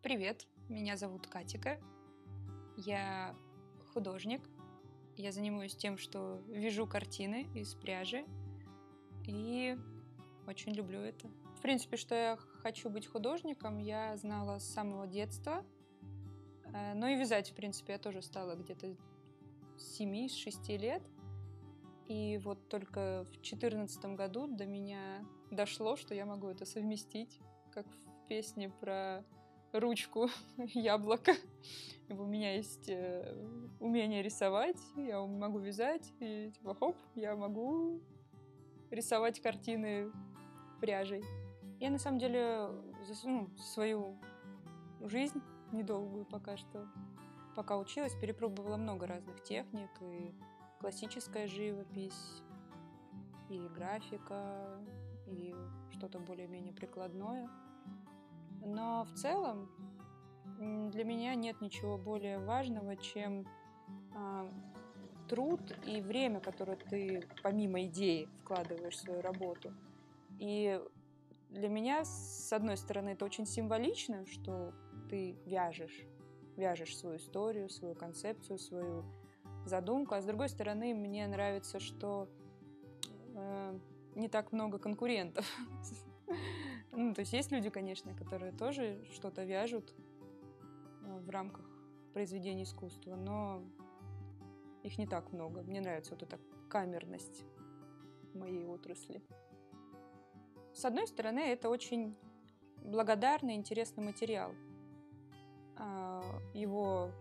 Привет, меня зовут Катика. Я художник. Я занимаюсь тем, что вяжу картины из пряжи. И очень люблю это. В принципе, что я хочу быть художником, я знала с самого детства. Э, но и вязать, в принципе, я тоже стала где-то с 7-6 лет. И вот только в 2014 году до меня дошло, что я могу это совместить, как в песне про ручку яблоко. У меня есть э, умение рисовать, я могу вязать, и типа хоп, я могу рисовать картины пряжей. Я на самом деле ну, свою жизнь недолгую пока что, пока училась, перепробовала много разных техник, и классическая живопись, и графика, и что-то более-менее прикладное – но в целом для меня нет ничего более важного, чем э, труд и время, которое ты помимо идеи вкладываешь в свою работу. И для меня, с одной стороны, это очень символично, что ты вяжешь, вяжешь свою историю, свою концепцию, свою задумку, а с другой стороны, мне нравится, что э, не так много конкурентов Ну, то есть есть люди, конечно, которые тоже что-то вяжут э, в рамках произведения искусства, но их не так много. Мне нравится вот эта камерность моей отрасли. С одной стороны, это очень благодарный, интересный материал. А, его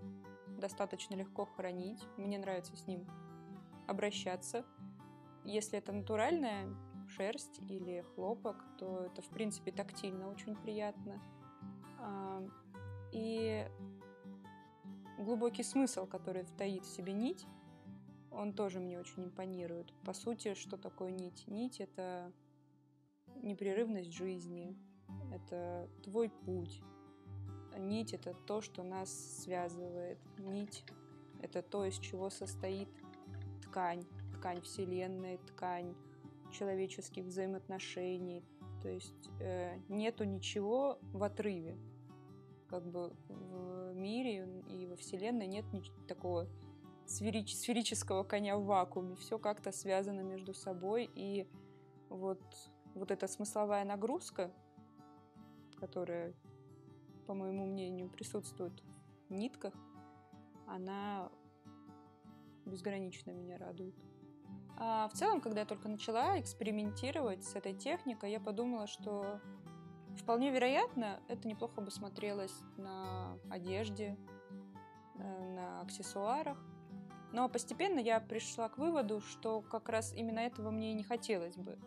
достаточно легко хранить. Мне нравится с ним обращаться. Если это натуральное шерсть или хлопок, то это, в принципе, тактильно очень приятно. А, и глубокий смысл, который таит в себе нить, он тоже мне очень импонирует. По сути, что такое нить? Нить — это непрерывность жизни, это твой путь. Нить — это то, что нас связывает. Нить — это то, из чего состоит ткань, ткань Вселенной, ткань человеческих взаимоотношений. То есть э, нету ничего в отрыве. Как бы в мире и во Вселенной нет такого сферич сферического коня в вакууме. Все как-то связано между собой. И вот, вот эта смысловая нагрузка, которая, по моему мнению, присутствует в нитках, она безгранично меня радует. А в целом, когда я только начала экспериментировать с этой техникой, я подумала, что вполне вероятно, это неплохо бы смотрелось на одежде, э, на аксессуарах. Но постепенно я пришла к выводу, что как раз именно этого мне и не хотелось бы.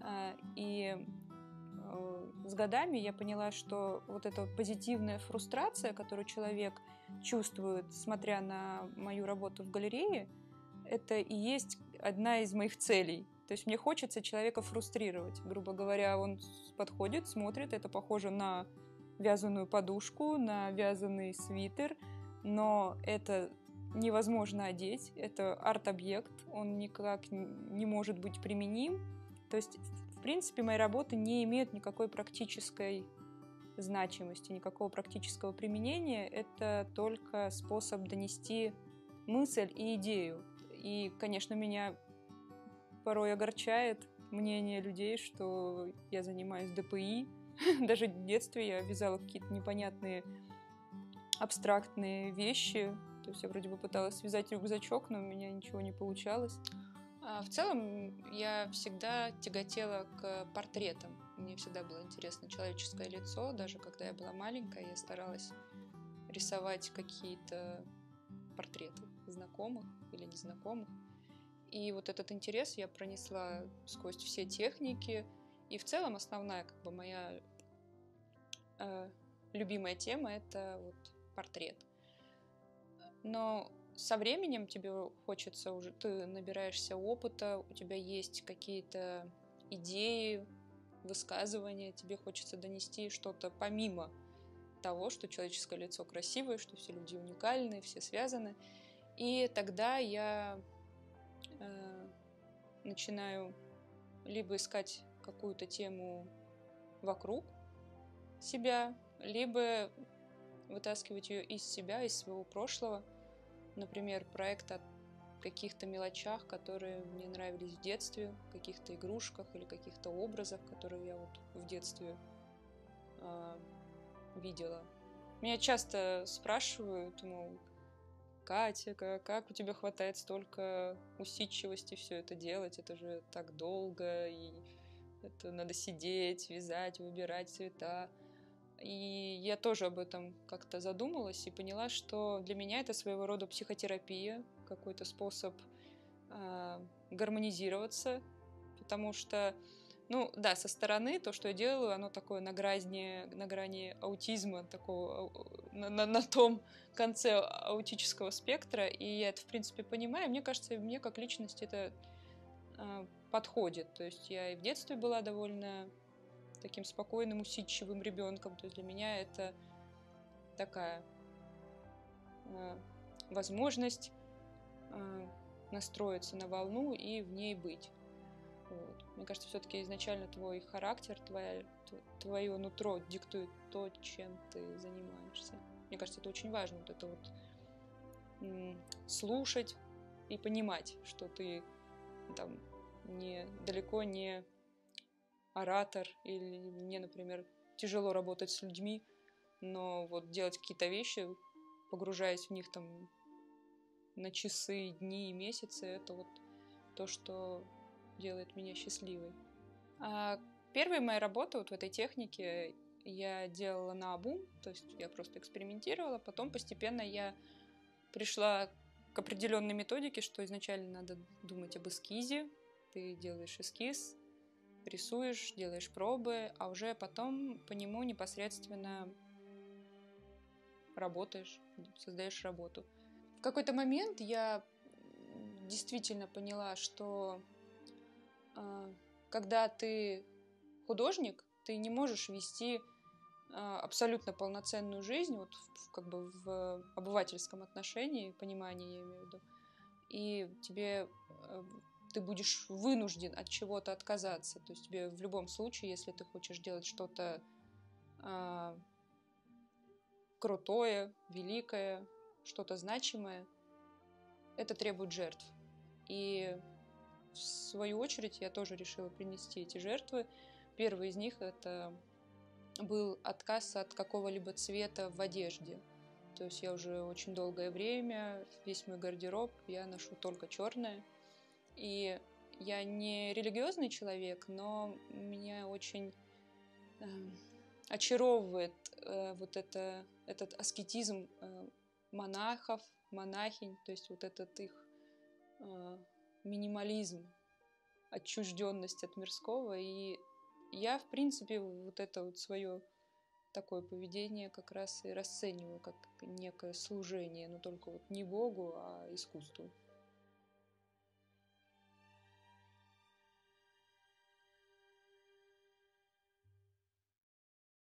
А, и э, с годами я поняла, что вот эта позитивная фрустрация, которую человек чувствует, смотря на мою работу в галерее, это и есть одна из моих целей. То есть мне хочется человека фрустрировать. Грубо говоря, он подходит, смотрит, это похоже на вязаную подушку, на вязаный свитер, но это невозможно одеть, это арт-объект, он никак не может быть применим. То есть, в принципе, мои работы не имеют никакой практической значимости, никакого практического применения. Это только способ донести мысль и идею. И, конечно, меня порой огорчает мнение людей, что я занимаюсь ДПИ. Даже в детстве я вязала какие-то непонятные абстрактные вещи. То есть я вроде бы пыталась связать рюкзачок, но у меня ничего не получалось. А в целом я всегда тяготела к портретам. Мне всегда было интересно человеческое лицо. Даже когда я была маленькая, я старалась рисовать какие-то портреты знакомых или незнакомых. И вот этот интерес я пронесла сквозь все техники. И в целом основная как бы моя э, любимая тема это вот портрет. Но со временем тебе хочется уже, ты набираешься опыта, у тебя есть какие-то идеи, высказывания, тебе хочется донести что-то помимо того, что человеческое лицо красивое, что все люди уникальны, все связаны. И тогда я э, начинаю либо искать какую-то тему вокруг себя, либо вытаскивать ее из себя, из своего прошлого. Например, проект о каких-то мелочах, которые мне нравились в детстве, каких-то игрушках или каких-то образах, которые я вот в детстве э, видела. Меня часто спрашивают, мол, Катя, как у тебя хватает столько усидчивости все это делать? Это же так долго, и это надо сидеть, вязать, выбирать цвета. И я тоже об этом как-то задумалась и поняла, что для меня это своего рода психотерапия, какой-то способ э, гармонизироваться, потому что ну да, со стороны то, что я делаю, оно такое на грани, на грани аутизма, такого на, на, на том конце аутического спектра, и я это, в принципе, понимаю. Мне кажется, мне как личность это э, подходит. То есть я и в детстве была довольно таким спокойным, усидчивым ребенком. То есть для меня это такая э, возможность э, настроиться на волну и в ней быть. Вот. Мне кажется, все-таки изначально твой характер, твоя, твое нутро диктует то, чем ты занимаешься. Мне кажется, это очень важно, вот это вот слушать и понимать, что ты там не далеко не оратор или мне, например, тяжело работать с людьми, но вот делать какие-то вещи, погружаясь в них там на часы, дни и месяцы, это вот то, что делает меня счастливой. А первые мои работы вот в этой технике я делала на обум, то есть я просто экспериментировала, потом постепенно я пришла к определенной методике, что изначально надо думать об эскизе, ты делаешь эскиз, рисуешь, делаешь пробы, а уже потом по нему непосредственно работаешь, создаешь работу. В какой-то момент я действительно поняла, что когда ты художник, ты не можешь вести а, абсолютно полноценную жизнь, вот в, как бы в обывательском отношении, понимании я имею в виду, и тебе э, ты будешь вынужден от чего-то отказаться. То есть тебе в любом случае, если ты хочешь делать что-то э, крутое, великое, что-то значимое, это требует жертв. И в свою очередь я тоже решила принести эти жертвы. Первый из них это был отказ от какого-либо цвета в одежде. То есть я уже очень долгое время, весь мой гардероб, я ношу только черное. И я не религиозный человек, но меня очень э, очаровывает э, вот это, этот аскетизм э, монахов, монахинь, то есть вот этот их э, минимализм, отчужденность от мирского. И я, в принципе, вот это вот свое такое поведение как раз и расцениваю как некое служение, но только вот не Богу, а искусству.